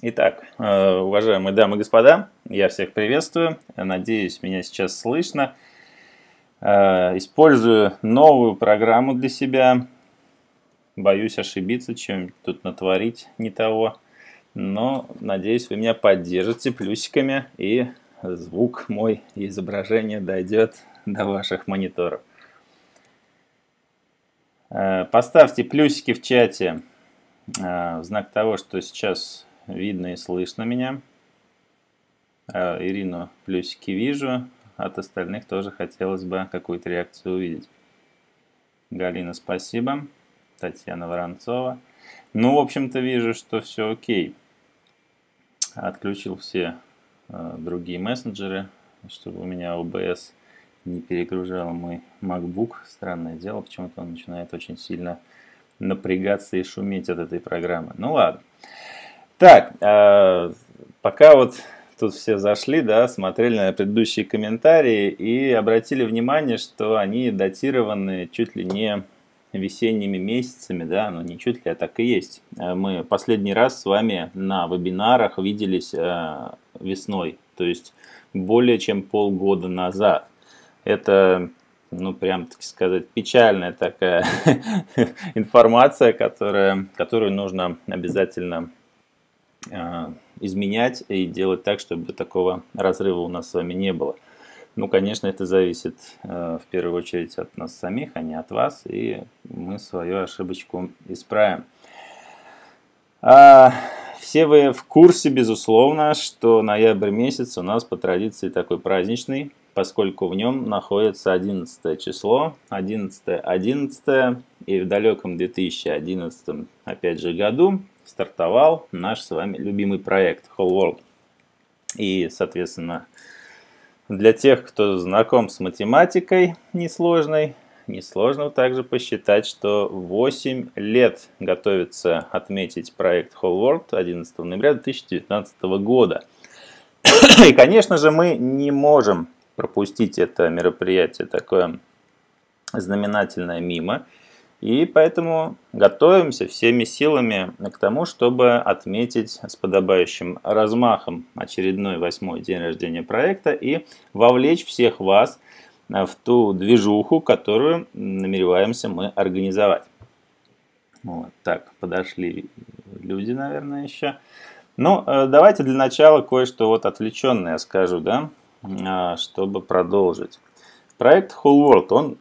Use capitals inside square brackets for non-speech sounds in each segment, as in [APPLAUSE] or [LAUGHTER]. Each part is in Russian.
Итак, э, уважаемые дамы и господа, я всех приветствую. Надеюсь, меня сейчас слышно. Э, использую новую программу для себя. Боюсь ошибиться, чем тут натворить не того. Но надеюсь, вы меня поддержите плюсиками и звук мой изображение дойдет до ваших мониторов. Э, поставьте плюсики в чате в знак того, что сейчас видно и слышно меня. А, Ирину плюсики вижу, от остальных тоже хотелось бы какую-то реакцию увидеть. Галина, спасибо. Татьяна Воронцова. Ну, в общем-то, вижу, что все окей. Отключил все э, другие мессенджеры, чтобы у меня OBS не перегружал мой MacBook. Странное дело, почему-то он начинает очень сильно напрягаться и шуметь от этой программы. Ну ладно. Так, э, пока вот тут все зашли, да, смотрели на предыдущие комментарии и обратили внимание, что они датированы чуть ли не весенними месяцами, да, но не чуть ли, а так и есть. Э, мы последний раз с вами на вебинарах виделись э, весной, то есть более чем полгода назад. Это, ну, прям, так сказать, печальная такая [LAUGHS] информация, которая, которую нужно обязательно а, изменять и делать так, чтобы такого разрыва у нас с вами не было. Ну, конечно, это зависит э, в первую очередь от нас самих, а не от вас, и мы свою ошибочку исправим. А, все вы в курсе, безусловно, что ноябрь месяц у нас по традиции такой праздничный, поскольку в нем находится 11 число, 11 11 и в далеком 2011 опять же году стартовал наш с вами любимый проект Whole World. И, соответственно, для тех, кто знаком с математикой несложной, несложно также посчитать, что 8 лет готовится отметить проект Whole World 11 ноября 2019 года. [COUGHS] И, конечно же, мы не можем пропустить это мероприятие такое знаменательное мимо. И поэтому готовимся всеми силами к тому, чтобы отметить с подобающим размахом очередной восьмой день рождения проекта и вовлечь всех вас в ту движуху, которую намереваемся мы организовать. Вот, так, подошли люди, наверное, еще. Ну, э, давайте для начала кое-что вот отвлеченное скажу, да, а, чтобы продолжить. Проект Whole World, он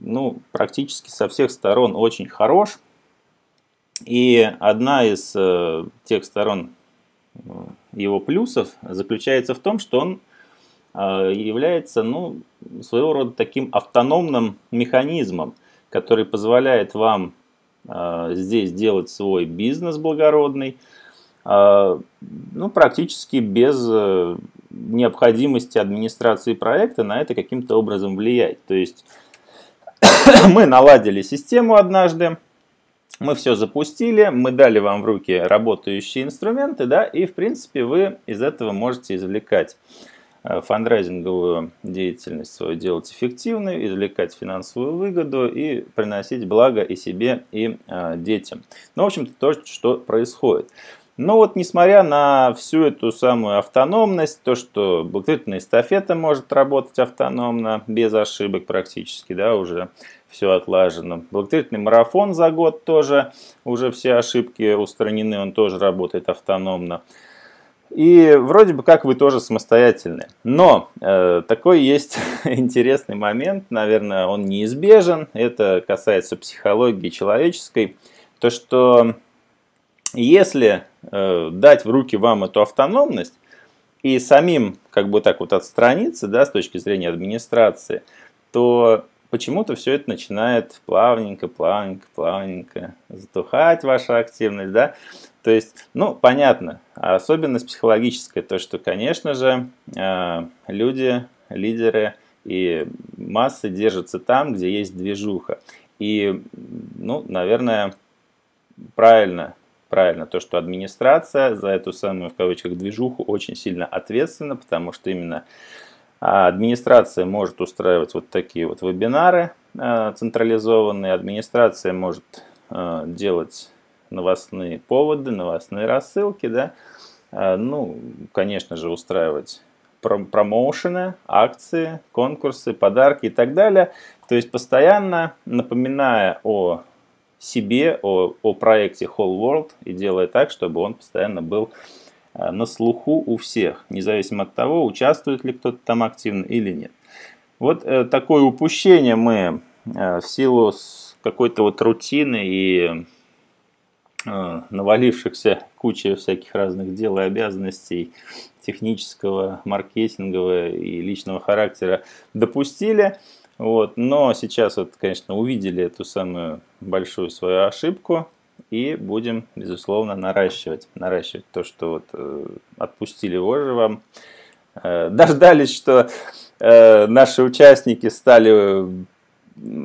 ну, практически со всех сторон очень хорош. И одна из э, тех сторон э, его плюсов заключается в том, что он э, является ну, своего рода таким автономным механизмом, который позволяет вам э, здесь делать свой бизнес благородный, э, ну, практически без э, необходимости администрации проекта на это каким-то образом влиять. То есть [COUGHS] мы наладили систему однажды, мы все запустили, мы дали вам в руки работающие инструменты, да, и в принципе вы из этого можете извлекать э, фандрайзинговую деятельность свою делать эффективной, извлекать финансовую выгоду и приносить благо и себе, и э, детям. Ну, в общем-то, то, что происходит. Но вот несмотря на всю эту самую автономность, то, что благотворительная эстафета может работать автономно, без ошибок практически, да, уже все отлажено. Благотворительный марафон за год тоже, уже все ошибки устранены, он тоже работает автономно. И вроде бы как вы тоже самостоятельны. Но э, такой есть [LAUGHS] интересный момент, наверное, он неизбежен. Это касается психологии человеческой. То, что если э, дать в руки вам эту автономность и самим как бы так вот отстраниться, да, с точки зрения администрации, то почему-то все это начинает плавненько, плавненько, плавненько затухать ваша активность, да. То есть, ну, понятно, особенность психологическая, то, что, конечно же, э, люди, лидеры и массы держатся там, где есть движуха. И, ну, наверное, правильно правильно то, что администрация за эту самую, в кавычках, движуху очень сильно ответственна, потому что именно а, администрация может устраивать вот такие вот вебинары а, централизованные, администрация может а, делать новостные поводы, новостные рассылки, да, ну, конечно же, устраивать промоушены, акции, конкурсы, подарки и так далее. То есть постоянно напоминая о себе, о, о проекте Whole World и делая так, чтобы он постоянно был э, на слуху у всех, независимо от того, участвует ли кто-то там активно или нет. Вот э, такое упущение мы э, в силу какой-то вот рутины и э, навалившихся куча всяких разных дел и обязанностей технического, маркетингового и личного характера допустили. Вот. Но сейчас, вот, конечно, увидели эту самую большую свою ошибку и будем, безусловно, наращивать. Наращивать то, что вот, э, отпустили вожжи вам. Э, дождались, что э, наши участники стали,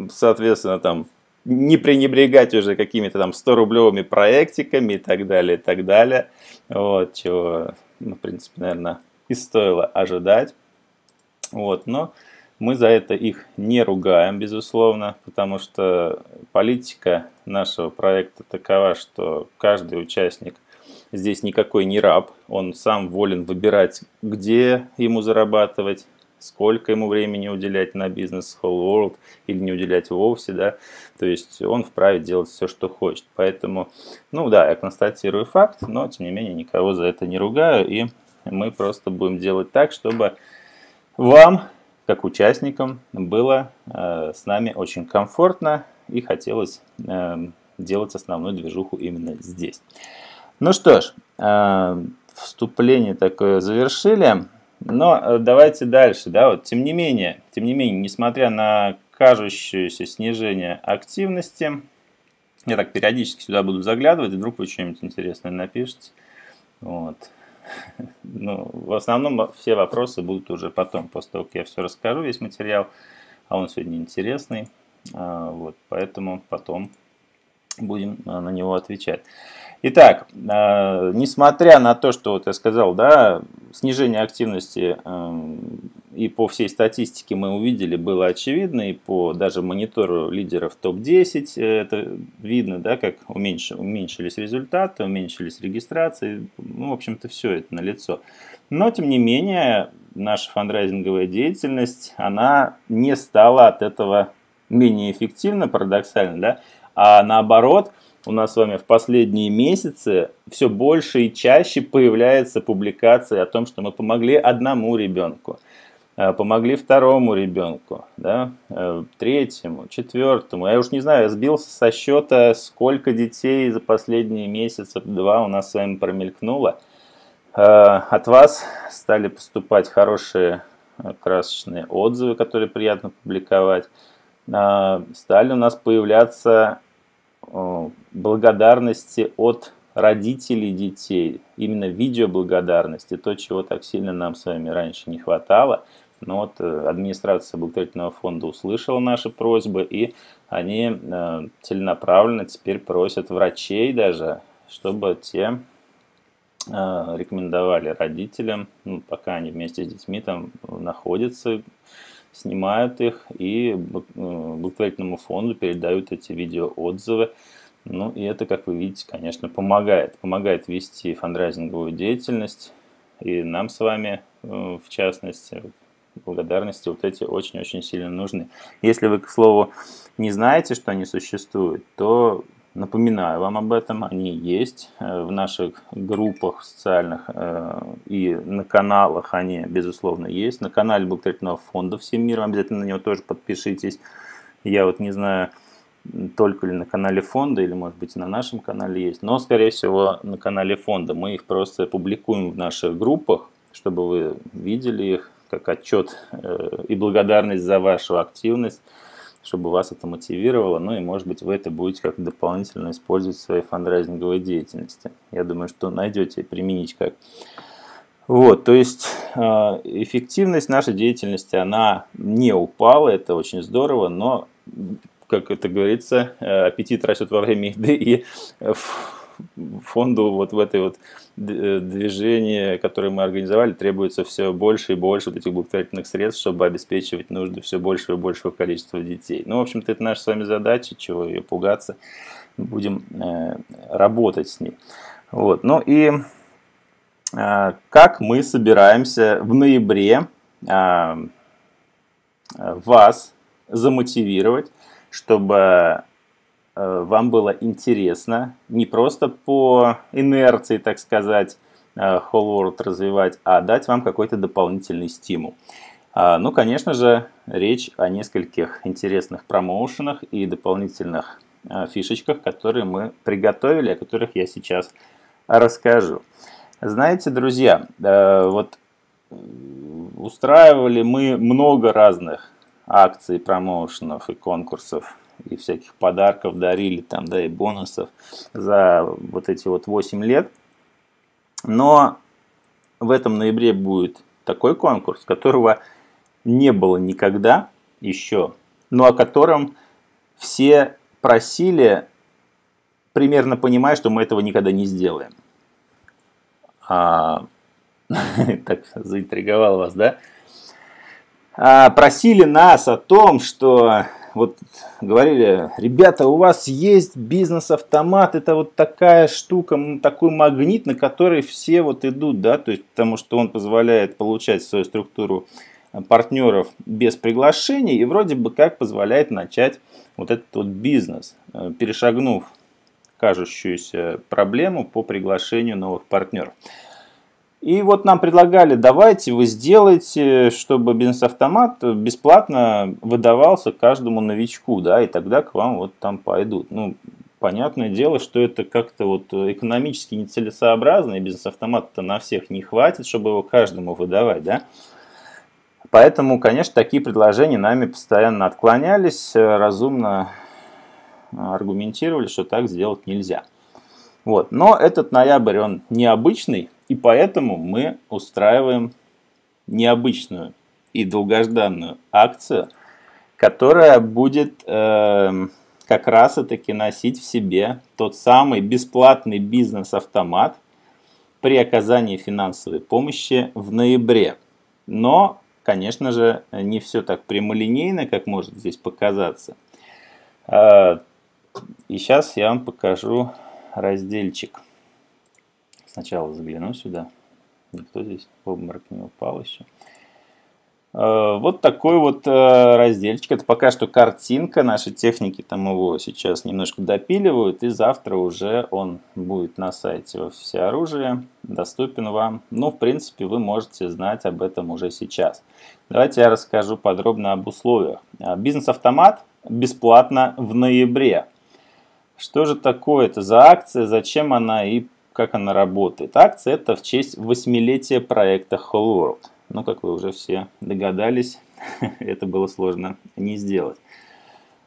соответственно, там не пренебрегать уже какими-то там 100-рублевыми проектиками и так далее, и так далее. Вот, чего ну, в принципе, наверное, и стоило ожидать. Вот, но мы за это их не ругаем, безусловно, потому что политика нашего проекта такова, что каждый участник здесь никакой не раб, он сам волен выбирать, где ему зарабатывать, сколько ему времени уделять на бизнес Whole World или не уделять вовсе, да, то есть он вправе делать все, что хочет. Поэтому, ну да, я констатирую факт, но тем не менее никого за это не ругаю, и мы просто будем делать так, чтобы вам, как участникам, было э, с нами очень комфортно и хотелось э, делать основную движуху именно здесь. Ну что ж, э, вступление такое завершили. Но давайте дальше, да, вот тем не менее, тем не менее, несмотря на кажущееся снижение активности, я так периодически сюда буду заглядывать, вдруг вы что-нибудь интересное напишите. Вот. Ну, в основном все вопросы будут уже потом, после того, как я все расскажу, весь материал, а он сегодня интересный, а, вот, поэтому потом будем а, на него отвечать. Итак, э, несмотря на то, что вот я сказал, да, снижение активности э, и по всей статистике мы увидели было очевидно, и по даже монитору лидеров топ-10 э, это видно, да, как уменьш, уменьшились результаты, уменьшились регистрации, ну, в общем-то, все это налицо. Но, тем не менее, наша фандрайзинговая деятельность, она не стала от этого менее эффективна, парадоксально, да, а наоборот – у нас с вами в последние месяцы все больше и чаще появляется публикация о том, что мы помогли одному ребенку, помогли второму ребенку, да, э, третьему, четвертому. Я уж не знаю, я сбился со счета, сколько детей за последние месяцы, два у нас с вами промелькнуло. Э, от вас стали поступать хорошие красочные отзывы, которые приятно публиковать. Стали у нас появляться Э, благодарности от родителей детей, именно видео благодарности, то, чего так сильно нам с вами раньше не хватало. Но вот э, администрация благотворительного фонда услышала наши просьбы, и они э, целенаправленно теперь просят врачей даже, чтобы те рекомендовали родителям, ну, пока они вместе с детьми там находятся, снимают их и э, благотворительному фонду передают эти видеоотзывы. Ну и это, как вы видите, конечно, помогает. Помогает вести фандрайзинговую деятельность. И нам с вами, э, в частности, благодарности вот эти очень-очень сильно нужны. Если вы, к слову, не знаете, что они существуют, то Напоминаю вам об этом, они есть э, в наших группах социальных э, и на каналах они, безусловно, есть. На канале благотворительного фонда «Всем миром» обязательно на него тоже подпишитесь. Я вот не знаю, только ли на канале фонда или, может быть, на нашем канале есть, но, скорее всего, на канале фонда. Мы их просто публикуем в наших группах, чтобы вы видели их как отчет э, и благодарность за вашу активность чтобы вас это мотивировало, ну и может быть вы это будете как дополнительно использовать в своей фандрайзинговой деятельности. Я думаю, что найдете применить как. Вот, то есть э, эффективность нашей деятельности, она не упала, это очень здорово, но, как это говорится, э, аппетит растет во время еды, и фонду вот в этой вот э, движении, которое мы организовали, требуется все больше и больше вот этих благотворительных средств, чтобы обеспечивать нужды все большего и большего количества детей. Ну, в общем-то, это наша с вами задача, чего ее пугаться. Будем э, работать с ней. Вот. Ну и э, как мы собираемся в ноябре э, вас замотивировать, чтобы вам было интересно не просто по инерции, так сказать, Whole World развивать, а дать вам какой-то дополнительный стимул. Ну, конечно же, речь о нескольких интересных промоушенах и дополнительных фишечках, которые мы приготовили, о которых я сейчас расскажу. Знаете, друзья, вот устраивали мы много разных акций, промоушенов и конкурсов и всяких подарков дарили там, да, и бонусов за вот эти вот 8 лет. Но в этом ноябре будет такой конкурс, которого не было никогда еще, но о котором все просили, примерно понимая, что мы этого никогда не сделаем. А, [LAUGHS] так заинтриговал вас, да? А, просили нас о том, что вот говорили, ребята, у вас есть бизнес-автомат, это вот такая штука, такой магнит, на который все вот идут, да, то есть потому что он позволяет получать свою структуру партнеров без приглашений и вроде бы как позволяет начать вот этот вот бизнес, э, перешагнув кажущуюся проблему по приглашению новых партнеров. И вот нам предлагали, давайте вы сделайте, чтобы бизнес-автомат бесплатно выдавался каждому новичку, да, и тогда к вам вот там пойдут. Ну, понятное дело, что это как-то вот экономически нецелесообразно, и бизнес-автомат-то на всех не хватит, чтобы его каждому выдавать, да. Поэтому, конечно, такие предложения нами постоянно отклонялись, разумно аргументировали, что так сделать нельзя. Вот. Но этот ноябрь, он необычный, и поэтому мы устраиваем необычную и долгожданную акцию, которая будет э, как раз и таки носить в себе тот самый бесплатный бизнес-автомат при оказании финансовой помощи в ноябре. Но, конечно же, не все так прямолинейно, как может здесь показаться. Э, и сейчас я вам покажу разделчик. Сначала загляну сюда. Никто здесь в обморок не упал еще. Э, вот такой вот э, разделчик. Это пока что картинка. Наши техники там его сейчас немножко допиливают. И завтра уже он будет на сайте во всеоружие. Доступен вам. Ну, в принципе, вы можете знать об этом уже сейчас. Давайте я расскажу подробно об условиях. Э, бизнес-автомат бесплатно в ноябре. Что же такое это за акция, зачем она и как она работает. Акция это в честь восьмилетия проекта Whole World. Но, как вы уже все догадались, [LAUGHS] это было сложно не сделать.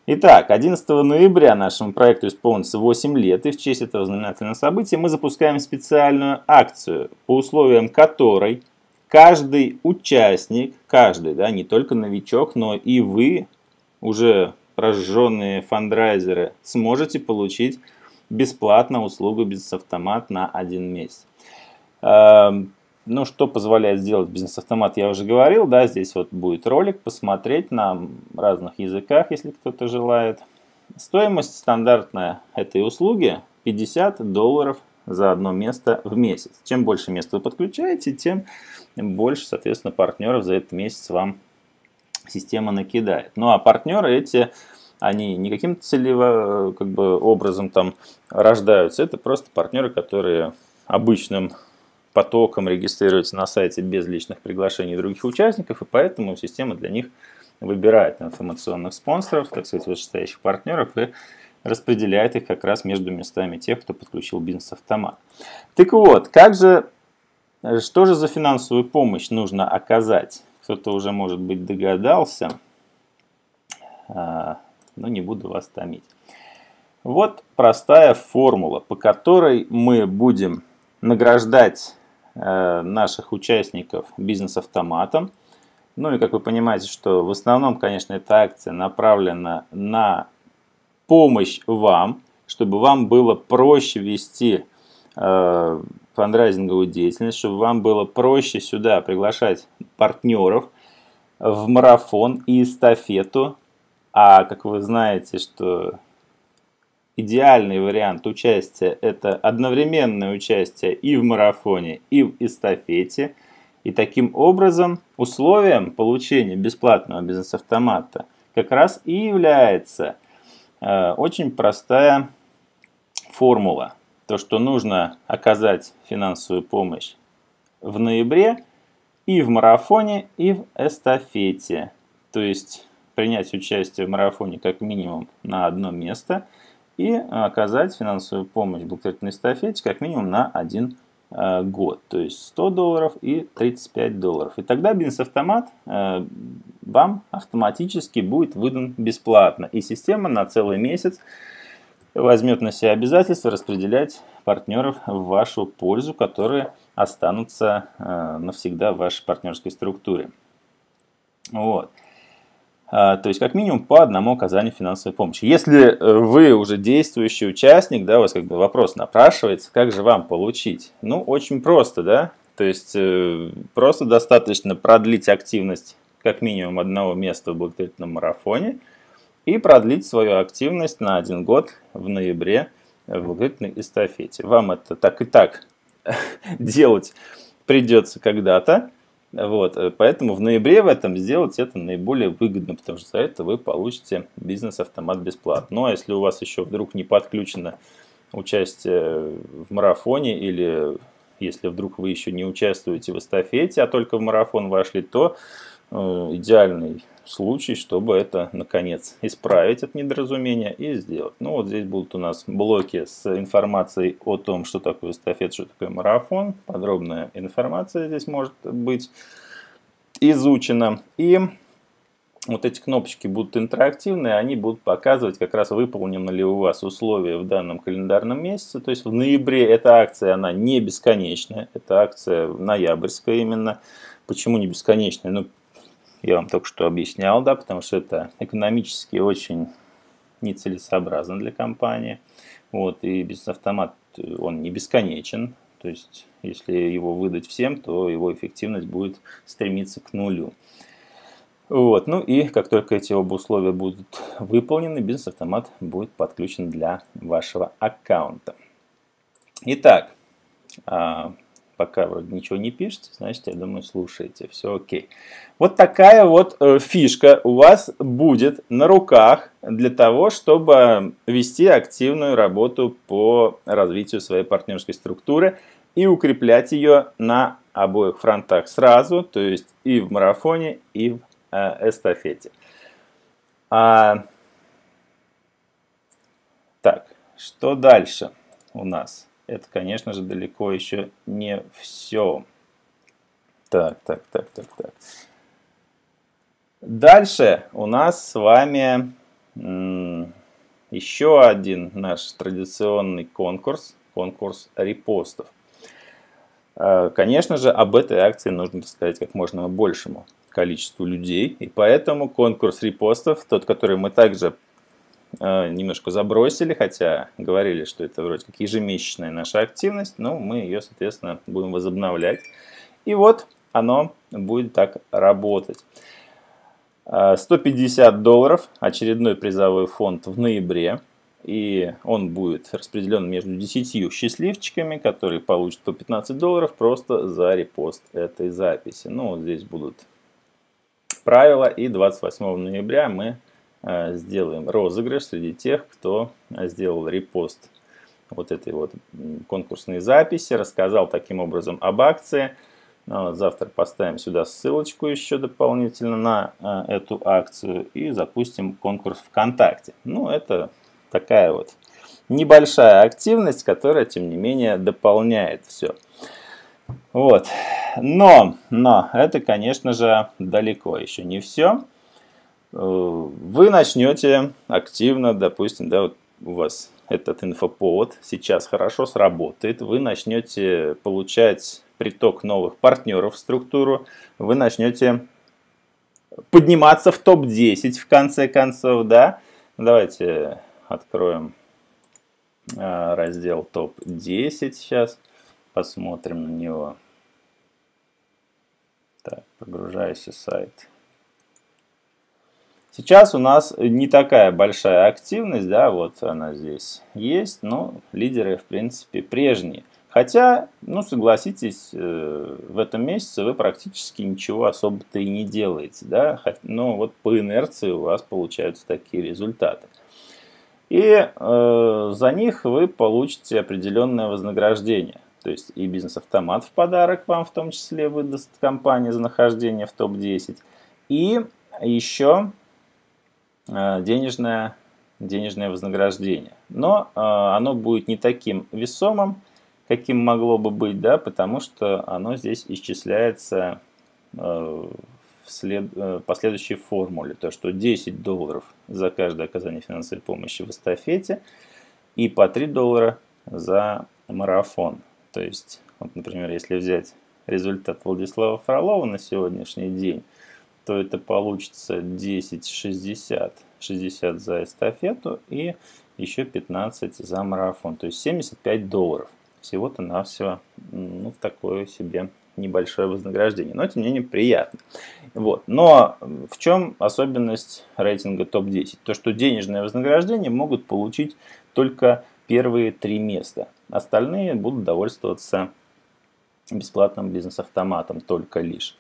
Итак, 11 ноября нашему проекту исполнится 8 лет, и в честь этого знаменательного события мы запускаем специальную акцию, по условиям которой каждый участник, каждый, да, не только новичок, но и вы, уже прожженные фандрайзеры, сможете получить бесплатно услугу бизнес-автомат на один месяц. Эм, ну, что позволяет сделать бизнес-автомат, я уже говорил, да, здесь вот будет ролик, посмотреть на разных языках, если кто-то желает. Стоимость стандартная этой услуги 50 долларов за одно место в месяц. Чем больше мест вы подключаете, тем больше, соответственно, партнеров за этот месяц вам система накидает. Ну а партнеры эти они не каким-то целево, как бы, образом там рождаются, это просто партнеры, которые обычным потоком регистрируются на сайте без личных приглашений других участников, и поэтому система для них выбирает информационных спонсоров, так сказать, вышестоящих партнеров и распределяет их как раз между местами тех, кто подключил бизнес-автомат. Так вот, как же, что же за финансовую помощь нужно оказать? Кто-то уже, может быть, догадался. Но не буду вас томить. Вот простая формула, по которой мы будем награждать э, наших участников бизнес-автоматом. Ну и как вы понимаете, что в основном, конечно, эта акция направлена на помощь вам, чтобы вам было проще вести э, фандрайзинговую деятельность, чтобы вам было проще сюда приглашать партнеров в марафон и эстафету а как вы знаете, что идеальный вариант участия – это одновременное участие и в марафоне, и в эстафете. И таким образом условием получения бесплатного бизнес-автомата как раз и является э, очень простая формула. То, что нужно оказать финансовую помощь в ноябре и в марафоне, и в эстафете. То есть принять участие в марафоне как минимум на одно место и оказать финансовую помощь в благотворительной эстафете как минимум на один э, год. То есть 100 долларов и 35 долларов. И тогда бизнес-автомат э, вам автоматически будет выдан бесплатно. И система на целый месяц возьмет на себя обязательство распределять партнеров в вашу пользу, которые останутся э, навсегда в вашей партнерской структуре. Вот. А, то есть, как минимум, по одному оказанию финансовой помощи. Если э, вы уже действующий участник, да, у вас как бы вопрос напрашивается, как же вам получить? Ну, очень просто, да. То есть, э, просто достаточно продлить активность как минимум одного места в благотворительном марафоне и продлить свою активность на один год в ноябре в благотворительной эстафете. Вам это так и так [LAUGHS] делать придется когда-то. Вот, поэтому в ноябре в этом сделать это наиболее выгодно, потому что за это вы получите бизнес-автомат бесплатно. Ну а если у вас еще вдруг не подключено участие в марафоне или если вдруг вы еще не участвуете в эстафете, а только в марафон вошли, то э, идеальный случай, чтобы это, наконец, исправить это недоразумение и сделать. Ну, вот здесь будут у нас блоки с информацией о том, что такое эстафет, что такое марафон. Подробная информация здесь может быть изучена. И вот эти кнопочки будут интерактивные, они будут показывать, как раз выполнены ли у вас условия в данном календарном месяце. То есть в ноябре эта акция, она не бесконечная, это акция ноябрьская именно. Почему не бесконечная? Ну, я вам только что объяснял, да, потому что это экономически очень нецелесообразно для компании. Вот, и бизнес-автомат, он не бесконечен, то есть если его выдать всем, то его эффективность будет стремиться к нулю. Вот, ну и как только эти оба условия будут выполнены, бизнес-автомат будет подключен для вашего аккаунта. Итак, а, пока вроде ничего не пишете, значит, я думаю, слушаете, все окей. Вот такая вот э, фишка у вас будет на руках для того, чтобы вести активную работу по развитию своей партнерской структуры и укреплять ее на обоих фронтах сразу, то есть и в марафоне, и в э, эстафете. А, так, что дальше у нас? Это, конечно же, далеко еще не все. Так, так, так, так, так. Дальше у нас с вами еще один наш традиционный конкурс, конкурс репостов. А, конечно же, об этой акции нужно сказать как можно большему количеству людей, и поэтому конкурс репостов, тот, который мы также Э, немножко забросили, хотя говорили, что это вроде как ежемесячная наша активность, но мы ее, соответственно, будем возобновлять. И вот оно будет так работать. 150 э, долларов очередной призовой фонд в ноябре. И он будет распределен между 10 счастливчиками, которые получат по 15 долларов просто за репост этой записи. Ну, вот здесь будут правила. И 28 ноября мы Э, сделаем розыгрыш среди тех, кто сделал репост вот этой вот конкурсной записи, рассказал таким образом об акции. Ну, завтра поставим сюда ссылочку еще дополнительно на э, эту акцию и запустим конкурс ВКонтакте. Ну, это такая вот небольшая активность, которая, тем не менее, дополняет все. Вот. Но, но это, конечно же, далеко еще не все. Вы начнете активно, допустим, да, вот у вас этот инфоповод сейчас хорошо сработает, вы начнете получать приток новых партнеров в структуру, вы начнете подниматься в топ-10 в конце концов, да. Давайте откроем э, раздел топ-10 сейчас, посмотрим на него. Так, прогружайся сайт. Сейчас у нас не такая большая активность, да, вот она здесь есть, но лидеры, в принципе, прежние. Хотя, ну, согласитесь, э, в этом месяце вы практически ничего особо-то и не делаете, да, но вот по инерции у вас получаются такие результаты. И э, за них вы получите определенное вознаграждение. То есть и бизнес-автомат в подарок вам в том числе выдаст компания за нахождение в топ-10. И еще денежное, денежное вознаграждение. Но э, оно будет не таким весомым, каким могло бы быть, да, потому что оно здесь исчисляется э, в след, э, последующей формуле. То, что 10 долларов за каждое оказание финансовой помощи в эстафете и по 3 доллара за марафон. То есть, вот, например, если взять результат Владислава Фролова на сегодняшний день, то это получится 10,60 60 за эстафету и еще 15 за марафон. То есть 75 долларов всего-то навсего ну, такое себе небольшое вознаграждение. Но, тем не менее, приятно. Вот. Но в чем особенность рейтинга топ-10? То, что денежное вознаграждение могут получить только первые три места. Остальные будут довольствоваться бесплатным бизнес-автоматом только лишь.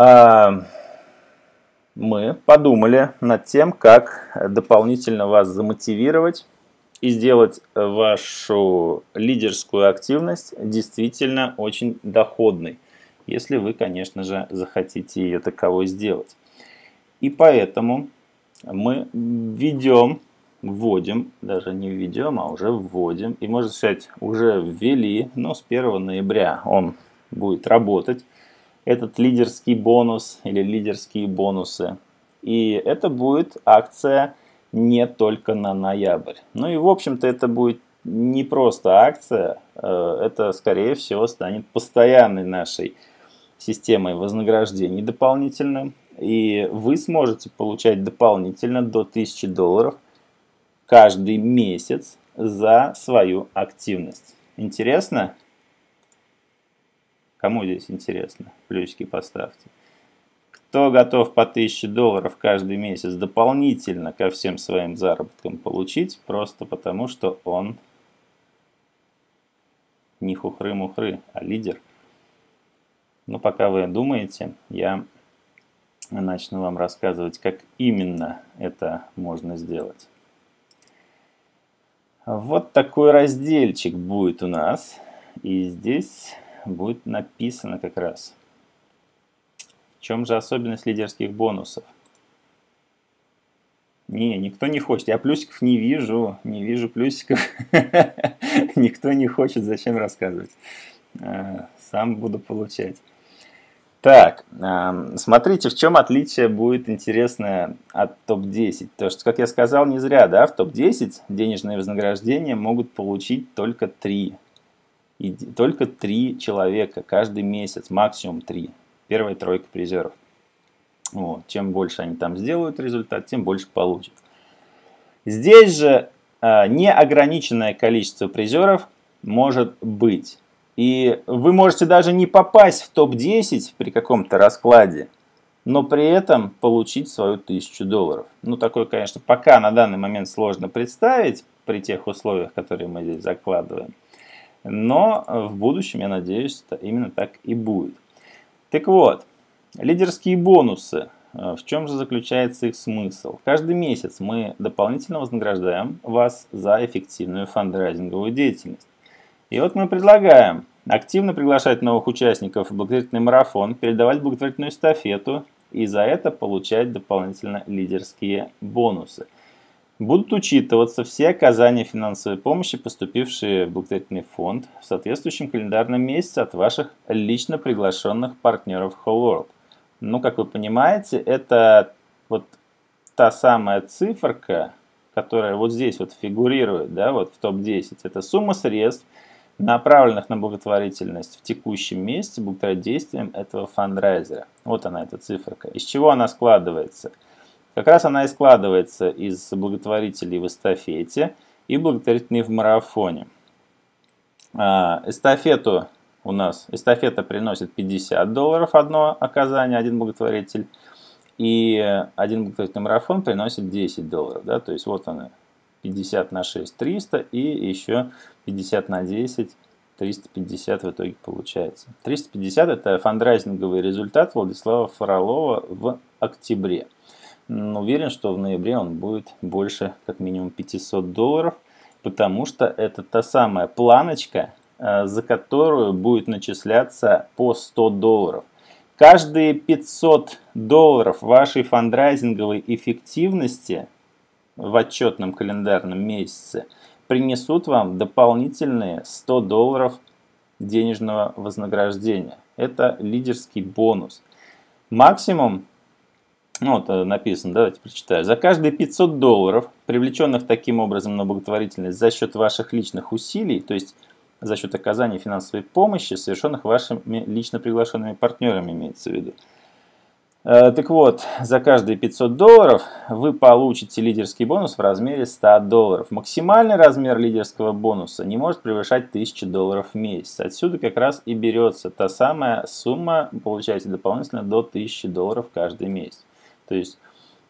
А, мы подумали над тем, как дополнительно вас замотивировать и сделать вашу лидерскую активность действительно очень доходной, если вы, конечно же, захотите ее таковой сделать. И поэтому мы введем, вводим, даже не введем, а уже вводим, и можно сказать, уже ввели, но с 1 ноября он будет работать, этот лидерский бонус или лидерские бонусы. И это будет акция не только на ноябрь. Ну и в общем-то это будет не просто акция, э, это скорее всего станет постоянной нашей системой вознаграждений дополнительно. И вы сможете получать дополнительно до 1000 долларов каждый месяц за свою активность. Интересно? Кому здесь интересно? Плюсики поставьте. Кто готов по 1000 долларов каждый месяц дополнительно ко всем своим заработкам получить, просто потому что он не хухры-мухры, а лидер. Но пока вы думаете, я начну вам рассказывать, как именно это можно сделать. Вот такой разделчик будет у нас. И здесь будет написано как раз – в чем же особенность лидерских бонусов? Не, никто не хочет. Я плюсиков не вижу, не вижу плюсиков. [LAUGHS] Никто не хочет, зачем рассказывать. А, сам буду получать. Так, смотрите, в чем отличие будет интересное от топ-10. То, что, как я сказал, не зря, да, в топ-10 денежные вознаграждения могут получить только 3. И только 3 человека каждый месяц, максимум 3 первая тройка призеров. Вот. Чем больше они там сделают результат, тем больше получат. Здесь же э, неограниченное количество призеров может быть. И вы можете даже не попасть в топ-10 при каком-то раскладе, но при этом получить свою тысячу долларов. Ну, такое, конечно, пока на данный момент сложно представить при тех условиях, которые мы здесь закладываем. Но в будущем, я надеюсь, это именно так и будет. Так вот, лидерские бонусы. Э, в чем же заключается их смысл? Каждый месяц мы дополнительно вознаграждаем вас за эффективную фандрайзинговую деятельность. И вот мы предлагаем активно приглашать новых участников в благотворительный марафон, передавать благотворительную эстафету и за это получать дополнительно лидерские бонусы – Будут учитываться все оказания финансовой помощи, поступившие в благотворительный фонд в соответствующем календарном месяце от ваших лично приглашенных партнеров Whole World. Ну, как вы понимаете, это вот та самая циферка, которая вот здесь вот фигурирует, да, вот в топ-10. Это сумма средств, направленных на благотворительность в текущем месяце благодаря действиям этого фандрайзера. Вот она, эта циферка. Из чего она складывается – как раз она и складывается из благотворителей в эстафете и благотворительных в марафоне. А, эстафету у нас, эстафета приносит 50 долларов одно оказание, один благотворитель. И один благотворительный марафон приносит 10 долларов. Да? То есть вот она, 50 на 6 – 300, и еще 50 на 10 – 350 в итоге получается. 350 – это фандрайзинговый результат Владислава Фролова в октябре. Уверен, что в ноябре он будет больше как минимум 500 долларов, потому что это та самая планочка, э, за которую будет начисляться по 100 долларов. Каждые 500 долларов вашей фандрайзинговой эффективности в отчетном календарном месяце принесут вам дополнительные 100 долларов денежного вознаграждения. Это лидерский бонус. Максимум вот э, написано, давайте прочитаю. За каждые 500 долларов, привлеченных таким образом на благотворительность за счет ваших личных усилий, то есть за счет оказания финансовой помощи, совершенных вашими лично приглашенными партнерами, имеется в виду. Э, так вот, за каждые 500 долларов вы получите лидерский бонус в размере 100 долларов. Максимальный размер лидерского бонуса не может превышать 1000 долларов в месяц. Отсюда как раз и берется та самая сумма, получаете дополнительно до 1000 долларов каждый месяц. То есть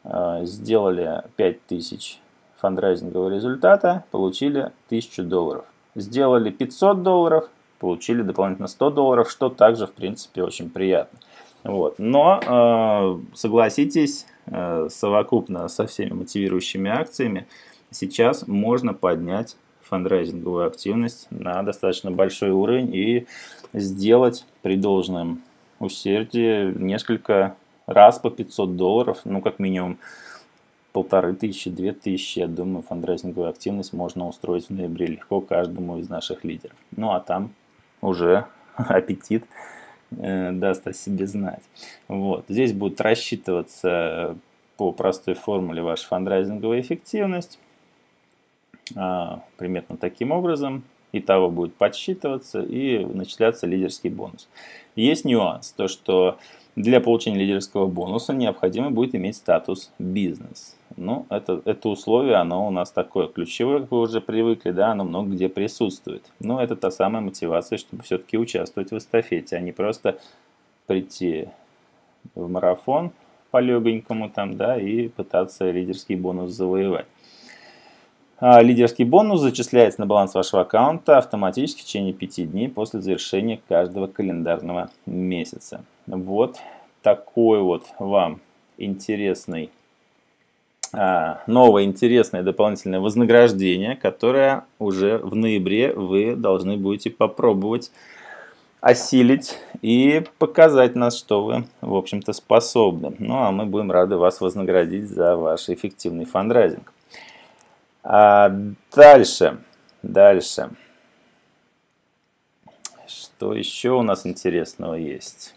э, сделали 5000 фандрайзингового результата, получили 1000 долларов. Сделали 500 долларов, получили дополнительно 100 долларов, что также, в принципе, очень приятно. Вот. Но, э, согласитесь, э, совокупно со всеми мотивирующими акциями, сейчас можно поднять фандрайзинговую активность на достаточно большой уровень и сделать при должном усердии несколько раз по 500 долларов, ну, как минимум, полторы тысячи, две тысячи, я думаю, фандрайзинговую активность можно устроить в ноябре легко каждому из наших лидеров. Ну, а там уже [LAUGHS] аппетит э, даст о себе знать. Вот. Здесь будет рассчитываться по простой формуле ваша фандрайзинговая эффективность. А, примерно таким образом. Итого будет подсчитываться и начисляться лидерский бонус. Есть нюанс, то что для получения лидерского бонуса необходимо будет иметь статус бизнес. Ну, это, это условие, оно у нас такое ключевое, как вы уже привыкли, да, оно много где присутствует. Но это та самая мотивация, чтобы все-таки участвовать в эстафете, а не просто прийти в марафон по легонькому там, да, и пытаться лидерский бонус завоевать. А лидерский бонус зачисляется на баланс вашего аккаунта автоматически в течение 5 дней после завершения каждого календарного месяца. Вот такой вот вам интересный, а, новое интересное дополнительное вознаграждение, которое уже в ноябре вы должны будете попробовать осилить и показать нас, что вы, в общем-то, способны. Ну, а мы будем рады вас вознаградить за ваш эффективный фандрайзинг. А дальше, дальше. Что еще у нас интересного есть?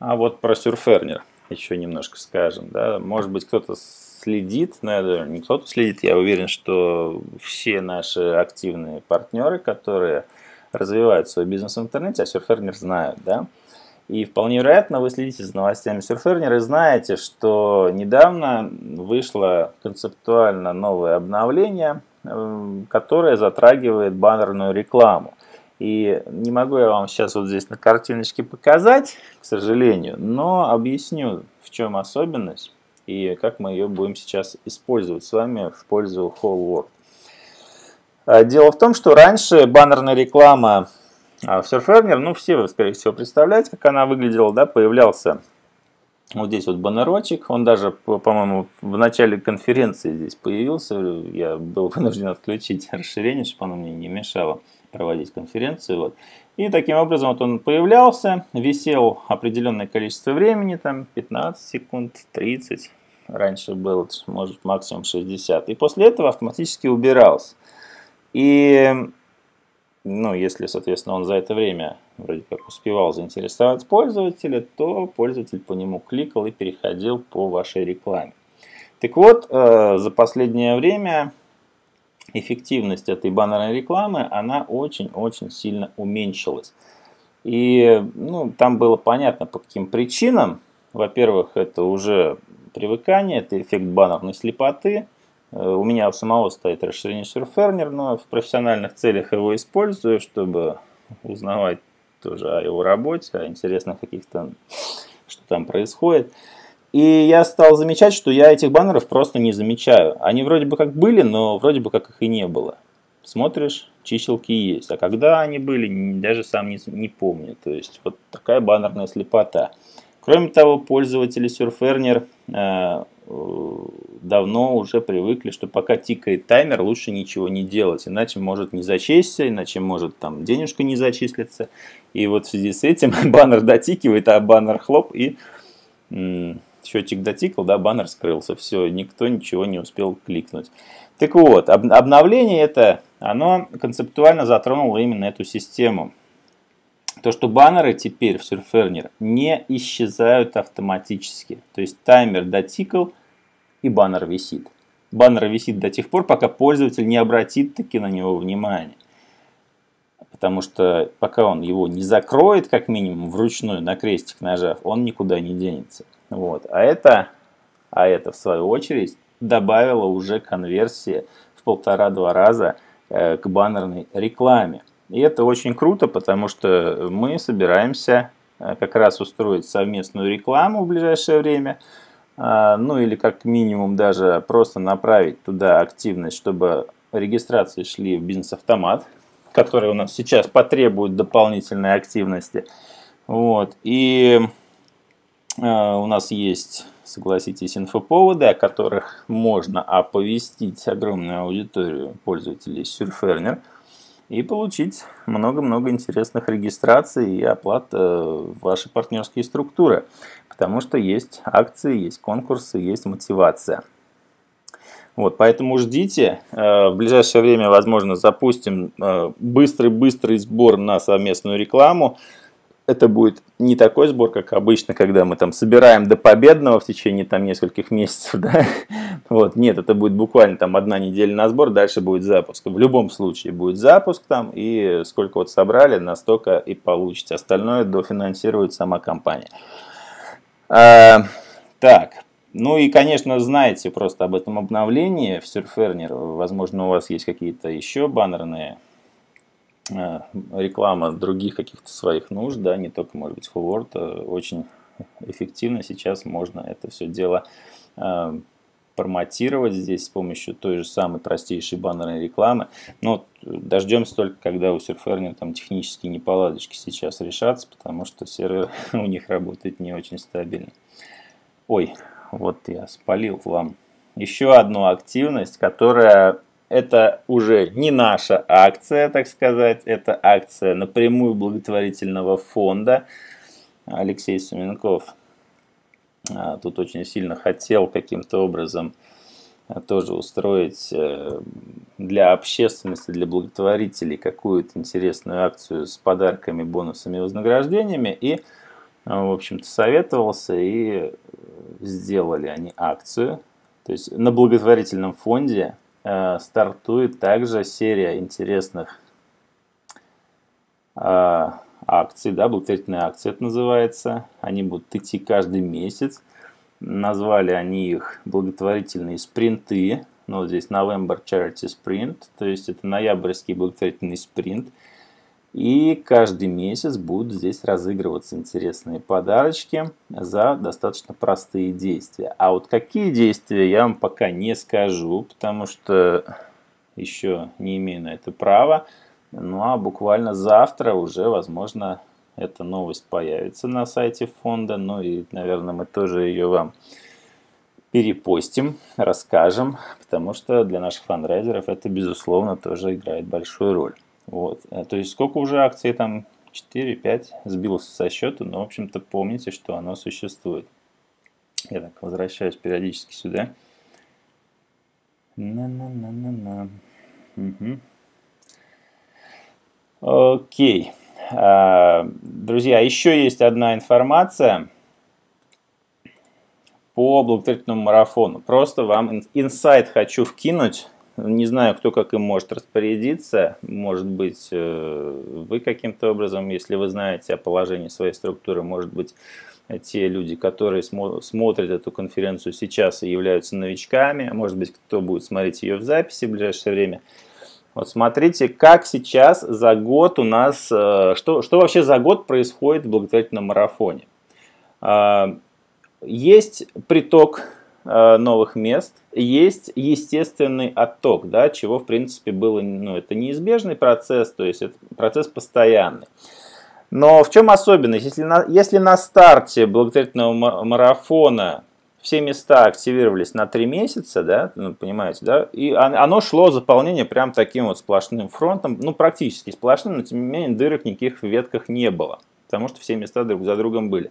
А вот про Surferner еще немножко скажем. Да? Может быть, кто-то следит, но я не кто-то следит, я уверен, что все наши активные партнеры, которые развивают свой бизнес в интернете, а Surferner знают, да, и вполне вероятно, вы следите за новостями Surferner и знаете, что недавно вышло концептуально новое обновление, э, которое затрагивает баннерную рекламу. И не могу я вам сейчас вот здесь на картиночке показать, к сожалению, но объясню, в чем особенность и как мы ее будем сейчас использовать с вами в пользу Whole World. А, дело в том, что раньше баннерная реклама а, в Surferner, ну все вы, скорее всего, представляете, как она выглядела, да, появлялся вот здесь вот баннерочек, он даже, по-моему, в начале конференции здесь появился, я был вынужден отключить [LAUGHS] расширение, чтобы оно мне не мешало проводить конференцию. Вот. И таким образом вот он появлялся, висел определенное количество времени, там 15 секунд, 30, раньше было, может, максимум 60. И после этого автоматически убирался. И, ну, если, соответственно, он за это время вроде как успевал заинтересовать пользователя, то пользователь по нему кликал и переходил по вашей рекламе. Так вот, э, за последнее время эффективность этой баннерной рекламы, она очень-очень сильно уменьшилась. И ну, там было понятно, по каким причинам. Во-первых, это уже привыкание, это эффект баннерной слепоты. Э, у меня самого стоит расширение Surferner, но в профессиональных целях его использую, чтобы узнавать тоже о его работе, о интересных каких-то, что там происходит. И я стал замечать, что я этих баннеров просто не замечаю. Они вроде бы как были, но вроде бы как их и не было. Смотришь, чиселки есть. А когда они были, даже сам не, не помню. То есть вот такая баннерная слепота. Кроме того, пользователи Surferner э, давно уже привыкли, что пока тикает таймер, лучше ничего не делать, иначе может не зачесть, иначе может там денежка не зачислиться. И вот в связи с этим [LAUGHS] баннер дотикивает, а баннер хлоп и счетчик дотикал, да, баннер скрылся, все, никто ничего не успел кликнуть. Так вот, обновление это, оно концептуально затронуло именно эту систему. То, что баннеры теперь в Surferner не исчезают автоматически. То есть таймер дотикал и баннер висит. Баннер висит до тех пор, пока пользователь не обратит таки на него внимание. Потому что пока он его не закроет, как минимум, вручную на крестик нажав, он никуда не денется. Вот. А это, а это в свою очередь добавило уже конверсии в полтора-два раза э, к баннерной рекламе. И это очень круто, потому что мы собираемся э, как раз устроить совместную рекламу в ближайшее время. Э, ну или как минимум даже просто направить туда активность, чтобы регистрации шли в бизнес-автомат, который у нас сейчас потребует дополнительной активности. Вот. И Э, у нас есть, согласитесь, инфоповоды, о которых можно оповестить огромную аудиторию пользователей Surferner и получить много-много интересных регистраций и оплат в ваши партнерские структуры. Потому что есть акции, есть конкурсы, есть мотивация. Вот, поэтому ждите. Э, в ближайшее время, возможно, запустим э, быстрый-быстрый сбор на совместную рекламу это будет не такой сбор, как обычно, когда мы там собираем до победного в течение там нескольких месяцев, [LAUGHS] да, вот, нет, это будет буквально там одна неделя на сбор, дальше будет запуск. В любом случае будет запуск там, и сколько вот собрали, настолько и получите. Остальное дофинансирует сама компания. А, так, ну и, конечно, знаете просто об этом обновлении в Surferner. Возможно, у вас есть какие-то еще баннерные реклама других каких-то своих нужд, да, не только, может быть, Howard, э, очень эффективно сейчас можно это все дело э, форматировать здесь с помощью той же самой простейшей баннерной рекламы. Но дождемся только, когда у Surferner там технические неполадочки сейчас решатся, потому что сервер [LAUGHS] у них работает не очень стабильно. Ой, вот я спалил вам еще одну активность, которая это уже не наша акция, так сказать, это акция напрямую благотворительного фонда. Алексей Суменков а, тут очень сильно хотел каким-то образом а, тоже устроить э, для общественности, для благотворителей какую-то интересную акцию с подарками, бонусами и вознаграждениями. И, а, в общем-то, советовался, и сделали они акцию. То есть на благотворительном фонде Э, стартует также серия интересных э, акций, да, благотворительные акции это называется. Они будут идти каждый месяц. Назвали они их благотворительные спринты. Ну, вот здесь November Charity Sprint, то есть это ноябрьский благотворительный спринт. И каждый месяц будут здесь разыгрываться интересные подарочки за достаточно простые действия. А вот какие действия я вам пока не скажу, потому что еще не имею на это права. Ну а буквально завтра уже, возможно, эта новость появится на сайте фонда. Ну и, наверное, мы тоже ее вам перепостим, расскажем, потому что для наших фандрайзеров это, безусловно, тоже играет большую роль. Вот. Э, то есть сколько уже акций там? 4-5 сбился со счета, но, в общем-то, помните, что оно существует. Я так возвращаюсь периодически сюда. На-на-на-на-на. Окей. А, друзья, еще есть одна информация по благотворительному марафону. Просто вам инсайт хочу вкинуть не знаю, кто как им может распорядиться. Может быть, э, вы каким-то образом, если вы знаете о положении своей структуры, может быть, те люди, которые смотрят эту конференцию сейчас и являются новичками, может быть, кто будет смотреть ее в записи в ближайшее время. Вот смотрите, как сейчас за год у нас, что, что вообще за год происходит в благотворительном марафоне. Есть приток новых мест, есть естественный отток, да, чего в принципе было, ну, это неизбежный процесс, то есть это процесс постоянный. Но в чем особенность? Если на, если на старте благотворительного марафона все места активировались на 3 месяца, да, ну, понимаете, да, и оно шло заполнение прям таким вот сплошным фронтом, ну, практически сплошным, но тем не менее дырок никаких в ветках не было, потому что все места друг за другом были.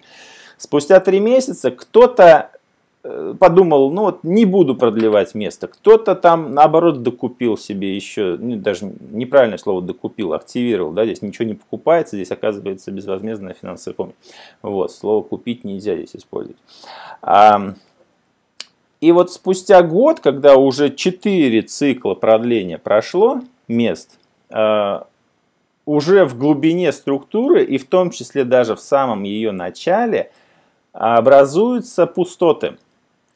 Спустя 3 месяца кто-то Э, подумал, ну вот не буду продлевать место. Кто-то там наоборот докупил себе еще, ну, даже неправильное слово докупил, активировал, да, здесь ничего не покупается, здесь оказывается безвозмездная финансовая помощь. Вот, слово купить нельзя здесь использовать. А, и вот спустя год, когда уже 4 цикла продления прошло мест, а, уже в глубине структуры и в том числе даже в самом ее начале образуются пустоты –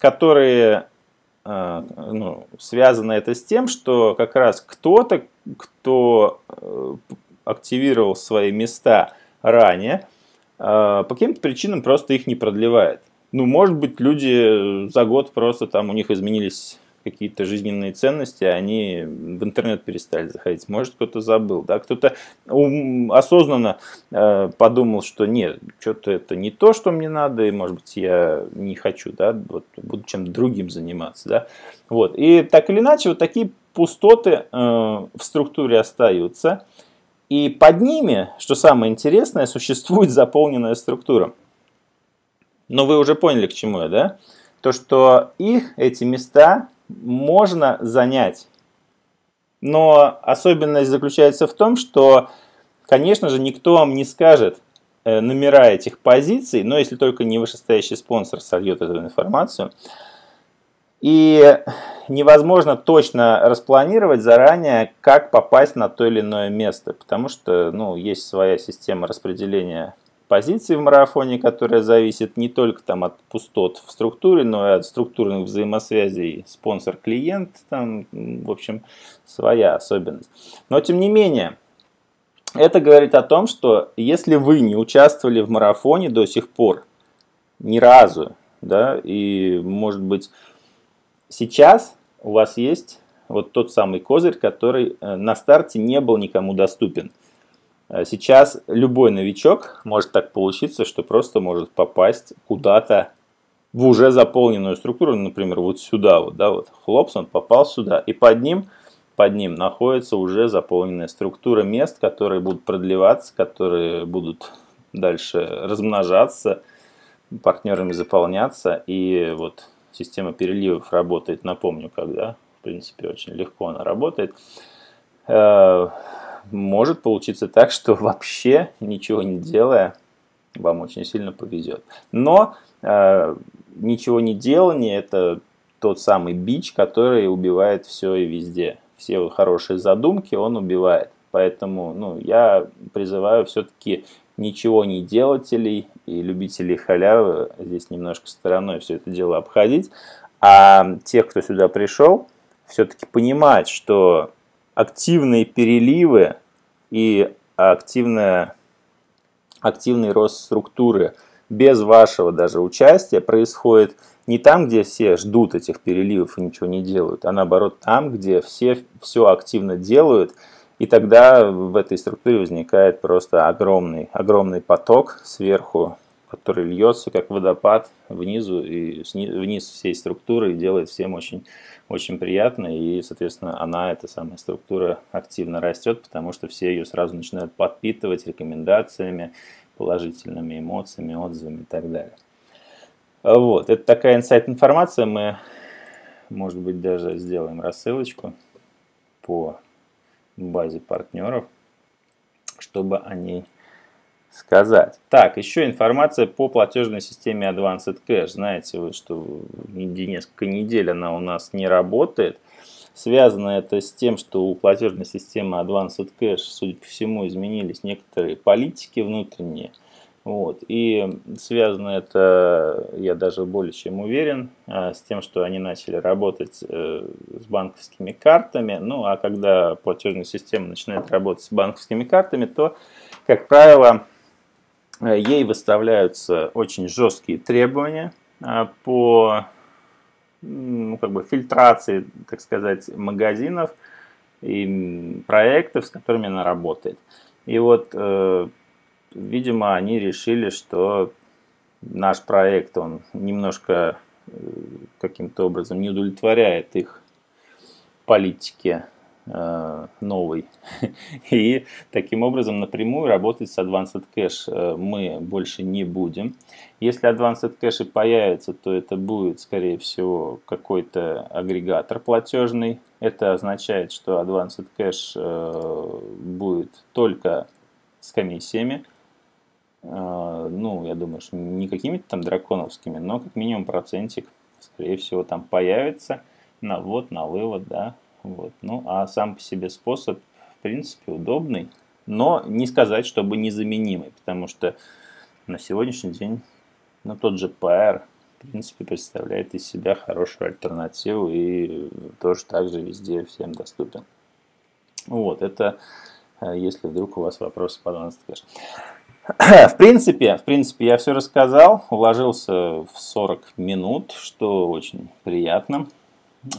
которые э, ну, связано это с тем, что как раз кто-то, кто э, активировал свои места ранее, э, по каким-то причинам просто их не продлевает. Ну, может быть, люди за год просто там у них изменились какие-то жизненные ценности, они в интернет перестали заходить. Может, кто-то забыл, да, кто-то осознанно э, подумал, что нет, что-то это не то, что мне надо, и, может быть, я не хочу, да, вот, буду чем-то другим заниматься, да. Вот. И так или иначе, вот такие пустоты э, в структуре остаются, и под ними, что самое интересное, существует заполненная структура. Но вы уже поняли, к чему я, да? То, что их, эти места, можно занять. Но особенность заключается в том, что, конечно же, никто вам не скажет э, номера этих позиций, но если только не вышестоящий спонсор сольет эту информацию. И невозможно точно распланировать заранее, как попасть на то или иное место, потому что ну, есть своя система распределения позиции в марафоне, которая зависит не только там, от пустот в структуре, но и от структурных взаимосвязей спонсор-клиент, там, в общем, своя особенность. Но тем не менее, это говорит о том, что если вы не участвовали в марафоне до сих пор, ни разу, да, и может быть сейчас у вас есть вот тот самый козырь, который э, на старте не был никому доступен – сейчас любой новичок может так получиться, что просто может попасть куда-то в уже заполненную структуру, например, вот сюда, вот, да, вот, хлопс, он попал сюда, и под ним, под ним находится уже заполненная структура мест, которые будут продлеваться, которые будут дальше размножаться, партнерами заполняться, и вот система переливов работает, напомню, когда, в принципе, очень легко она работает. Может получиться так, что [LAUGHS] вообще ничего не делая, вам очень сильно повезет. Но э, ничего не делание это тот самый бич, который убивает все и везде. Все хорошие задумки он убивает. Поэтому ну, я призываю все-таки ничего не делателей и любителей халявы здесь немножко стороной все это дело обходить. А тех, кто сюда пришел, все-таки понимать, что активные переливы и активная, активный рост структуры. Без вашего даже участия происходит не там, где все ждут этих переливов и ничего не делают, а наоборот там, где все все активно делают, и тогда в этой структуре возникает просто огромный, огромный поток сверху, который льется как водопад внизу и вниз всей структуры и делает всем очень очень приятно, и, соответственно, она, эта самая структура, активно растет, потому что все ее сразу начинают подпитывать рекомендациями, положительными эмоциями, отзывами и так далее. Вот, это такая инсайт-информация, мы, может быть, даже сделаем рассылочку по базе партнеров, чтобы они сказать. Так, еще информация по платежной системе Advanced Cash. Знаете вы, что несколько недель она у нас не работает. Связано это с тем, что у платежной системы Advanced Cash, судя по всему, изменились некоторые политики внутренние. Вот. И связано это, я даже более чем уверен, а, с тем, что они начали работать э, с банковскими картами. Ну, а когда платежная система начинает работать с банковскими картами, то, как правило, ей выставляются очень жесткие требования а, по ну, как бы фильтрации, так сказать, магазинов и проектов, с которыми она работает. И вот э, видимо, они решили, что наш проект, он немножко э, каким-то образом не удовлетворяет их политике э, новой. [LAUGHS] И таким образом напрямую работать с Advanced Cache э, мы больше не будем. Если Advanced Cache появится, то это будет, скорее всего, какой-то агрегатор платежный. Это означает, что Advanced Cache будет только с комиссиями. Ну, я думаю, что не какими-то там драконовскими, но как минимум процентик, скорее всего, там появится на ввод, на вывод, да, вот. Ну, а сам по себе способ, в принципе, удобный, но не сказать, чтобы незаменимый, потому что на сегодняшний день, ну, тот же PR, в принципе, представляет из себя хорошую альтернативу и тоже также везде всем доступен. Вот, это э, если вдруг у вас вопросы по Advanced Cache. В принципе, в принципе, я все рассказал, уложился в 40 минут, что очень приятно.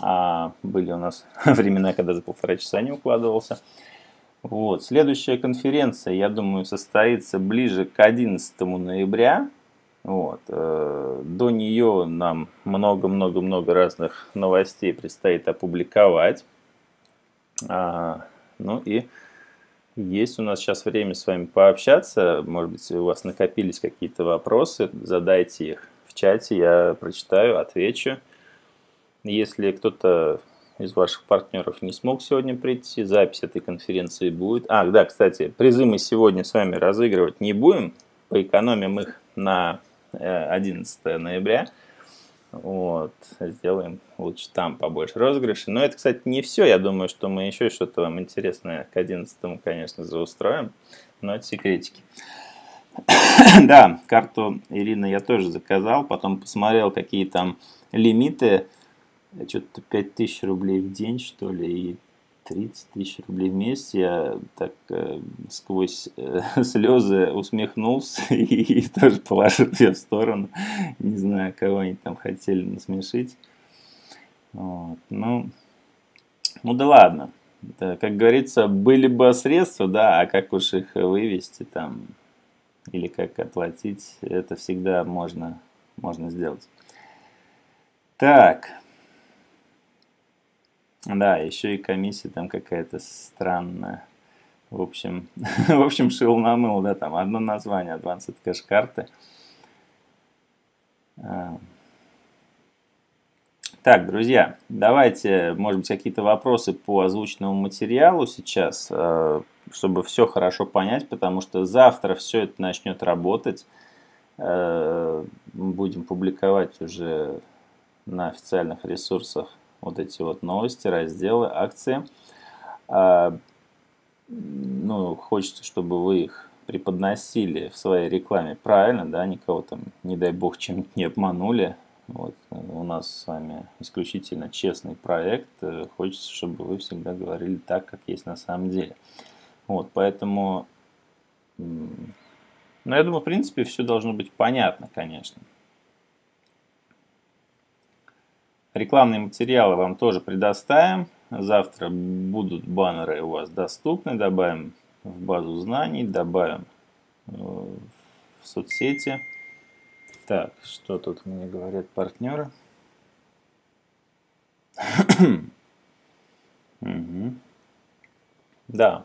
А были у нас [LAUGHS] времена, когда за полтора часа не укладывался. Вот. Следующая конференция, я думаю, состоится ближе к 11 ноября. Вот. Э, до нее нам много-много-много разных новостей предстоит опубликовать. А, ну и есть у нас сейчас время с вами пообщаться. Может быть, у вас накопились какие-то вопросы, задайте их в чате, я прочитаю, отвечу. Если кто-то из ваших партнеров не смог сегодня прийти, запись этой конференции будет. А, да, кстати, призы мы сегодня с вами разыгрывать не будем, поэкономим их на 11 э, ноября. Вот, сделаем лучше там побольше розыгрышей. Но это, кстати, не все. Я думаю, что мы еще что-то вам интересное к 11 конечно, заустроим. Но это секретики. [COUGHS] да, карту Ирины я тоже заказал. Потом посмотрел, какие там лимиты. Что-то 5000 рублей в день, что ли, и 30 тысяч рублей в месяц, я так э, сквозь э, [LAUGHS] слезы усмехнулся и, [LAUGHS] и тоже положил ее в сторону. Не знаю, кого они там хотели насмешить. Вот. Ну, ну да ладно. Да, как говорится, были бы средства, да, а как уж их вывести там или как оплатить, это всегда можно, можно сделать. Так, да, еще и комиссия там какая-то странная. В общем, [LAUGHS] в общем, шил намыл, да, там одно название, Advanced Cache карты. Так, друзья, давайте, может быть, какие-то вопросы по озвученному материалу сейчас, а, чтобы все хорошо понять, потому что завтра все это начнет работать. А, будем публиковать уже на официальных ресурсах вот эти вот новости, разделы, акции. А, ну, хочется, чтобы вы их преподносили в своей рекламе правильно, да, никого там, не дай бог, чем не обманули. Вот, у нас с вами исключительно честный проект. Хочется, чтобы вы всегда говорили так, как есть на самом деле. Вот, поэтому, ну, я думаю, в принципе, все должно быть понятно, конечно. Рекламные материалы вам тоже предоставим. Завтра будут баннеры у вас доступны. Добавим в базу знаний, добавим э, в соцсети. Так, что тут мне говорят партнеры? [COUGHS] угу. Да.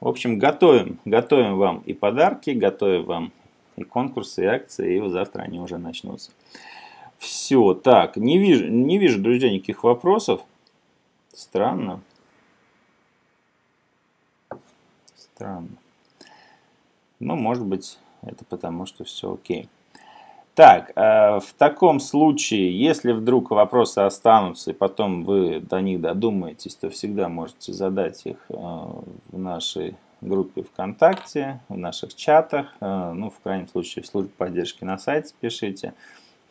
В общем, готовим, готовим вам и подарки, готовим вам и конкурсы, и акции, и завтра они уже начнутся. Все, так, не вижу, не вижу, друзья, никаких вопросов. Странно. Странно. Ну, может быть, это потому, что все окей. Так, э, в таком случае, если вдруг вопросы останутся, и потом вы до них додумаетесь, то всегда можете задать их э, в нашей группе ВКонтакте, в наших чатах, э, ну, в крайнем случае, в службе поддержки на сайте пишите.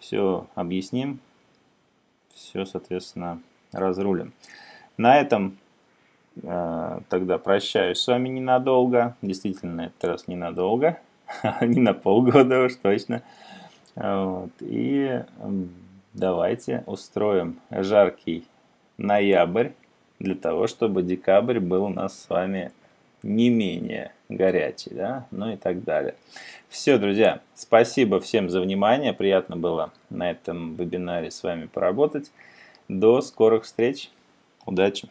Все объясним, все, соответственно, разрулим. На этом э, тогда прощаюсь с вами ненадолго. Действительно, этот раз ненадолго. [LAUGHS] Не на полгода уж точно. Вот. И давайте устроим жаркий ноябрь для того, чтобы декабрь был у нас с вами не менее горячий, да, ну и так далее. Все, друзья, спасибо всем за внимание, приятно было на этом вебинаре с вами поработать. До скорых встреч, удачи!